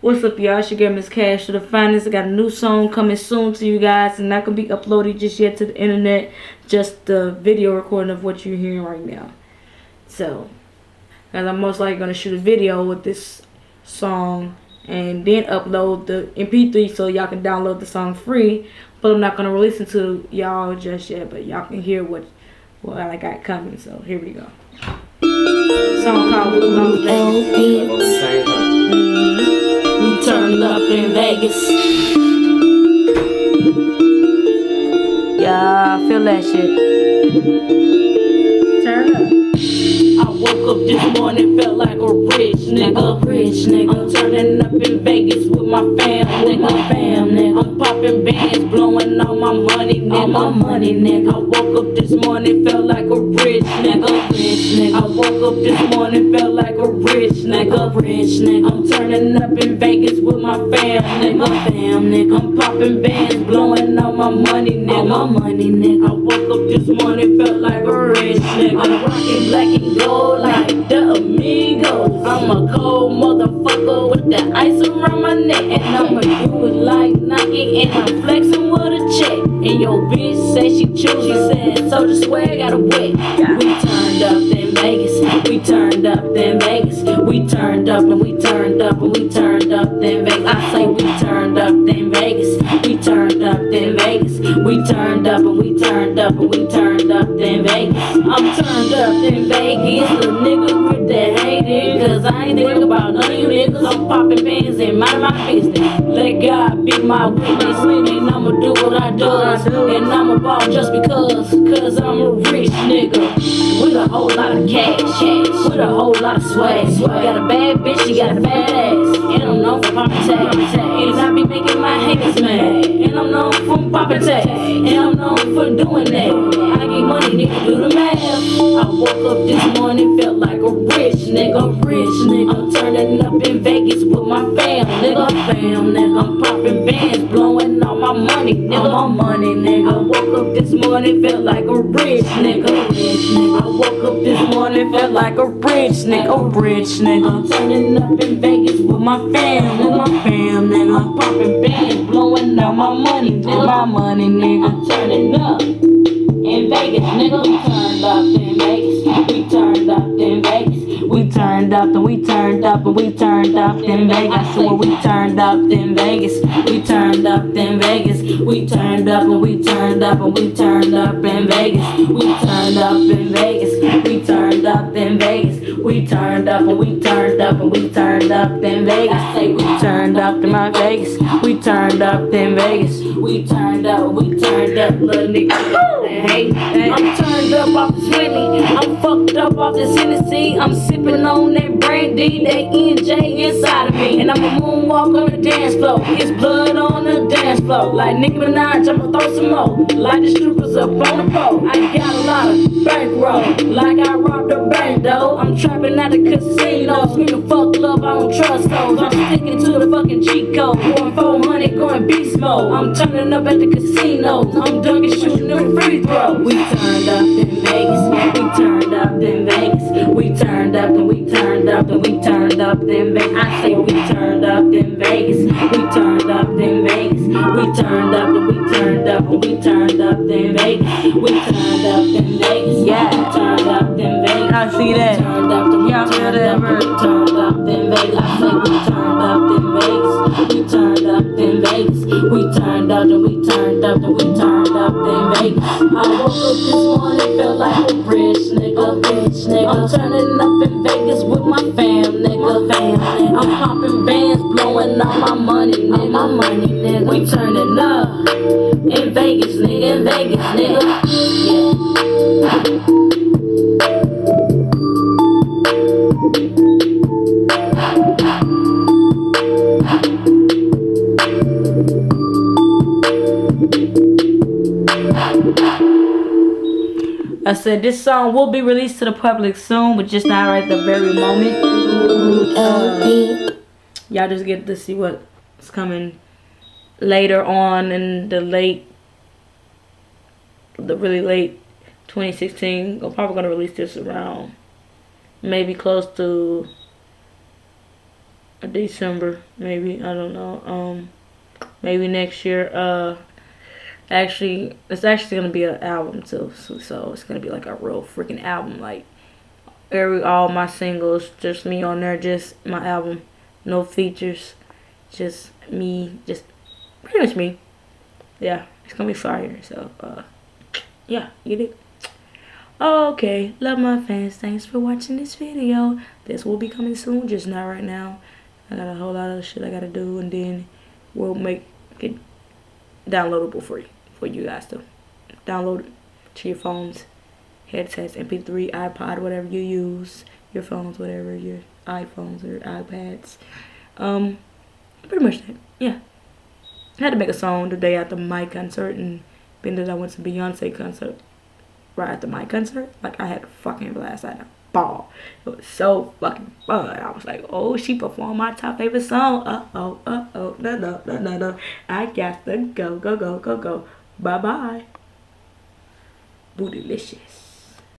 What's up, y'all? It's your girl, Miss Cashville the finest. I got a new song coming soon to you guys, and not gonna be uploaded just yet to the internet. Just the video recording of what you're hearing right now. So, as I'm most likely gonna shoot a video with this song and then upload the MP3 so y'all can download the song free. But I'm not gonna release it to y'all just yet. But y'all can hear what what I got coming. So here we go. Song called Long Mm-hmm. We turned up in Vegas. Yeah, I feel that shit. Turn up. I woke up this morning, felt like a rich nigga. Rich nigga. I'm turning up in Vegas with my fam, nigga. Fam, nigga. I'm popping bands, blowing all my money, nigga. All my money, nigga. I woke up this morning, felt like a rich nigga. Rich nigga. I woke up this morning, felt like a rich nigga. Rich nigga. I'm turning up in Vegas with my fam, nigga. Fam, nigga. I'm popping bands, blowing all my money, nigga. All my money, nigga. I woke up this morning, felt like a rich nigga. I'm rocking black and gold like the amigos. I'm a cold motherfucker with the ice around my neck. And I'ma do it like Nike and I'm flexing with a check. And your bitch said she choose, she said, so the swag got a wet. We turned up in Vegas, we turned up in Vegas. We turned up and we turned up and we turned up in Vegas. I say we turned up in Vegas, we turned up in Vegas. We turned up and we turned up and we turned up. I'm turned up in Vegas, I ain't think about none of you niggas. I'm popping bands and mind my business. Let God be my witness. And I'ma do what I do. And I'ma ball just because. Cause I'm a rich nigga. With a whole lot of cash. With a whole lot of swag. Got a bad bitch, she got a bad ass. And I'm known for popping tags. And I be making my haters mad. And I'm known for popping tags. And I'm known for doing that. I get money, nigga, do the math. I woke up this morning, felt like a rich nigga. Rich nigga. I'm turning up in Vegas with my fam, nigga. Fam, nigga. I'm popping bands, blowing all my money, nigga. All my money, nigga. I woke up this morning, felt like a rich nigga. Rich nigga. I woke up this morning, felt like a rich nigga. A rich nigga. I'm turning up in Vegas with my fam, With my fam, nigga. I'm popping bands, blowing all my money, nigga. My money, nigga. I'm turning up in Vegas, nigga. We turned up in Vegas. We turned up in Vegas. We turned up and we turned up and we turned up in Vegas. So we turned up in Vegas. We turned up in Vegas. We turned up and we turned up and we turned up in Vegas. We turned up in Vegas. We turned up in Vegas. We turned up and we turned up and we turned up in Vegas. Say we turned in my Vegas. We turned up in Vegas. We turned up, we turned up, little nigga. Hey, I'm turned up off this Whitney. I'm fucked up off this Hennessy. I'm sipping on that brandy, that NJ inside of me. And I'm a moonwalk on the dance floor. It's blood on the dance floor. Like Nicki Minaj, I'ma throw some more. Like the strippers up on the pole. I got a lot of bankroll. Like I robbed a bank though. I'm trapping at the casino. Screaming fuck love, I don't trust those. I'm sticking to the fucking cheat code. Going 400, going beast mode. I'm turning up at the casino. I'm dunking, shooting them free throws. We turned up in Vegas. We turned up in Vegas. We turned up and we turned up and we turned up in Vegas. I say we turned up in Vegas. We turned up in Vegas. We turned up and we turned up and we turned up in Vegas. We turned up in Vegas. Yeah, we turned up in Vegas. I see that. We turned up and we Yeah, I feel turned that, up and we turned up in Vegas. I say we turned Vegas. We turned up and we turned up and we turned up in Vegas. I woke up this morning, felt like a rich nigga, rich nigga. I'm turning up in Vegas with my fam, nigga, fam. nigga. I'm popping bands, blowing all my money, nigga. my money, nigga. We turning up in Vegas, nigga, in Vegas, nigga. Yeah. I said this song will be released to the public soon, but just not right at the very moment. Uh, y'all just get to see what's coming later on in the late, the really late 2016. I'm probably gonna release this around maybe close to December, maybe. I don't know. Um, maybe next year. Uh, actually, it's actually gonna be an album too. So, so it's gonna be like a real freaking album. Like every all my singles, just me on there, just my album, no features, just me, just pretty much me. Yeah, it's gonna be fire. So, uh, yeah, you did. Okay, love my fans. Thanks for watching this video. This will be coming soon, just not right now. I got a whole lot of shit I gotta do, and then we'll make it downloadable for you, for you guys to download to your phones, headsets, MP3, iPod, whatever you use, your phones, whatever your iPhones or iPads. Um, pretty much that. Yeah. I had to make a song the day after my concert, and being that I went to Beyonce concert right after my concert, like I had a fucking blast. I had a ball. It was so fucking fun. I was like, oh, she performed my top favorite song. Uh oh, uh oh, no, no, no, no, no. I got to go, go, go, go, go. Bye bye. Bootylicious.